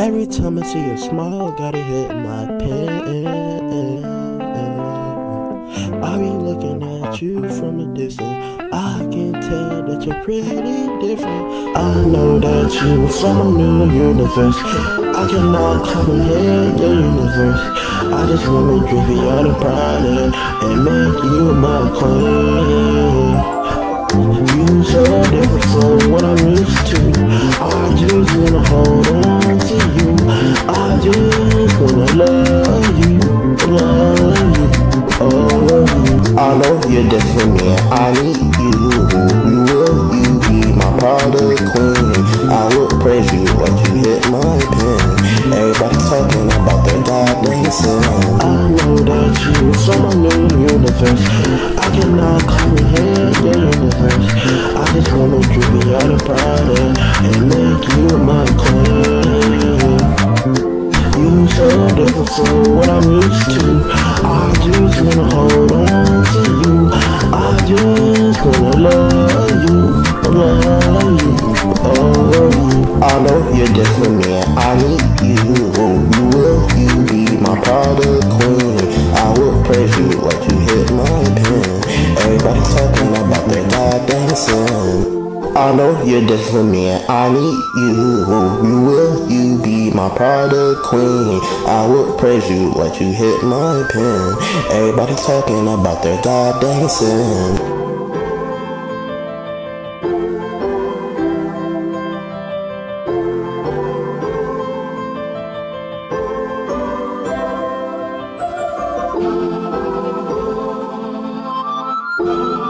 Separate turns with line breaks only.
Every time I see your smile, gotta hit my pen. I be looking at you from a distance. I can tell that you're pretty different. I know that you from a new universe. I cannot comprehend your universe. I just wanna you out of pride and make you my queen. You I just wanna love you, love you, oh you. I know you're man. I need you. You will, you be my Prada queen. I will praise you when you hit my pen. Everybody talking about their goddamn sin. I know that you a new universe. I cannot from what I'm used to. I just wanna hold on to you. I just wanna love you, love you, oh. I know you're different, man. I need you. Oh, you will, you be my Prada queen. I will praise you like you hit my pen. Everybody talking about their goddamn sin. I know you're different, man. I need you. Oh, you will, you be my Prada queen. I would praise you like you hit my pen. Everybody talking about their goddamn sin. Thank